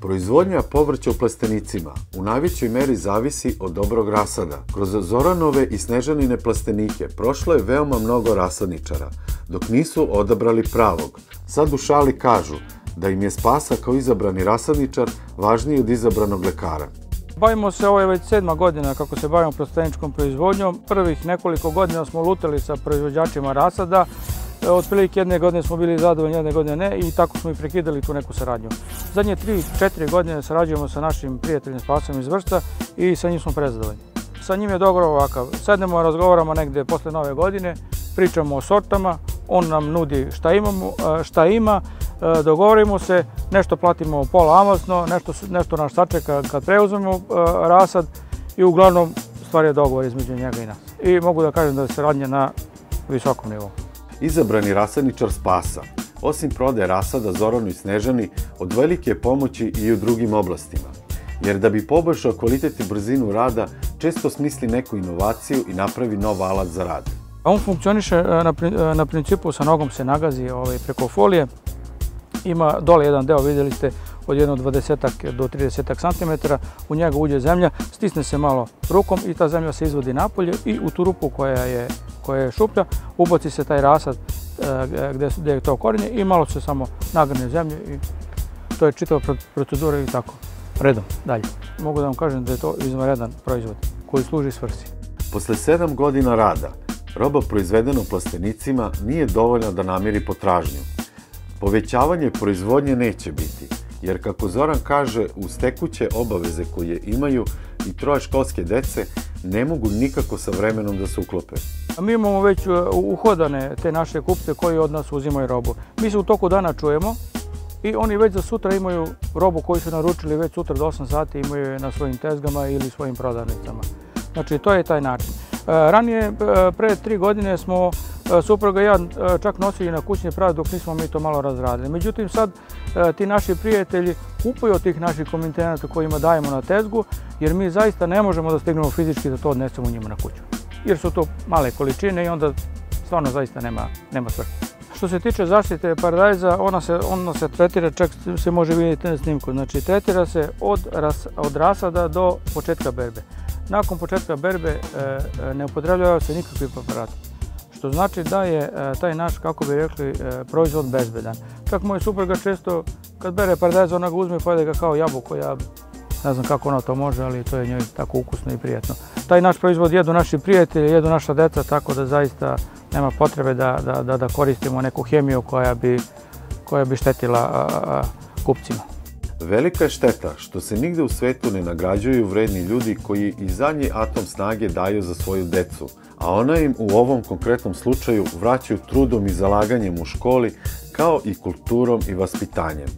Proizvodnja povrća u plastenicima u najvećoj meri zavisi od dobrog rasada. Kroz Zoranove i Snežanine plastenike prošlo je veoma mnogo rasadničara, dok nisu odabrali pravog. Sad u šali kažu da im je spasa kao izabrani rasadničar važniji od izabranog lekara. Bavimo se, ovo je već sedma godina kako se bavimo plasteničkom proizvodnjom. Prvih nekoliko godina smo lutali sa proizvođačima rasada otprilike jedne godine smo bili zadovoljni, jedne godine ne i tako smo i prekidali tu neku saradnju. Zadnje tri, četiri godine sarađujemo sa našim prijateljem Spasom iz Vršta i sa njim smo prezadovoljni. Sa njim je dogovor ovakav. Sednemo, razgovaramo negde posle nove godine, pričamo o sortama, on nam nudi šta, imamo, e, šta ima, e, dogovorimo se, nešto platimo pola amasno, nešto, nešto nas sačeka kad preuzmemo rasad i uglavnom stvar je dogovor između njega i nas. I mogu da kažem da je saradnja na visokom nivou izabrani rasadničar spasa. Osim prodaje rasada Zoranu i Snežani, od velike pomoći i u drugim oblastima. Jer da bi poboljšao kvalitet i brzinu rada, često smisli neku inovaciju i napravi nov alat za rad. On funkcioniše e, e, na, principu sa nogom se nagazi ovaj, preko folije. Ima dole jedan deo, vidjeli ste, od jedno 20 do 30 cm, u njega uđe zemlja, stisne se malo rukom i ta zemlja se izvodi napolje i u tu rupu koja je koja je šuplja, ubaci se taj rasad e, gdje, je to korenje i malo se samo nagrne zemlje i to je čitava procedura i tako, redom, dalje. Mogu da vam kažem da je to izvanredan proizvod koji služi svrsi. Posle sedam godina rada, roba proizvedena u plastenicima nije dovoljna da namiri potražnju. Povećavanje proizvodnje neće biti, jer kako Zoran kaže, uz tekuće obaveze koje imaju i troje školske dece ne mogu nikako sa vremenom da se uklope. Mi imamo već e, uhodane te naše kupce koji od nas uzimaju robu. Mi se u toku dana čujemo i oni već za sutra imaju robu koju su naručili već sutra do 8 sati imaju je na svojim tezgama ili svojim prodavnicama. Znači to je taj način. E, ranije, e, pre tri godine smo supruga i ja čak nosili na kućni prav dok nismo mi to malo razradili. Međutim sad ti naši prijatelji kupuju od tih naših komintenata kojima dajemo na tezgu jer mi zaista ne možemo da stignemo fizički da to odnesemo njima na kuću jer su to male količine i onda stvarno zaista nema, nema svrhe. Što se tiče zaštite paradajza, ona se, tretira, čak se može vidjeti na snimku, znači tretira se od, od rasada do početka berbe. Nakon početka berbe e, e, ne upotrebljava se nikakvi preparati, što znači da je e, taj naš, kako bi rekli, proizvod bezbedan. Čak moj supruga često kad bere paradajza, ona ga uzme i pojede ga kao jabuko, ja ne znam kako ona to može, ali to je njoj tako ukusno i prijatno. Taj naš proizvod jedu naši prijatelji, jedu naša deca, tako da zaista nema potrebe da, da, da koristimo neku hemiju koja bi, koja bi štetila kupcima. Velika je šteta što se nigde u svetu ne nagrađuju vredni ljudi koji i zadnji atom snage daju za svoju decu, a ona im u ovom konkretnom slučaju vraćaju trudom i zalaganjem u školi kao i kulturom i vaspitanjem.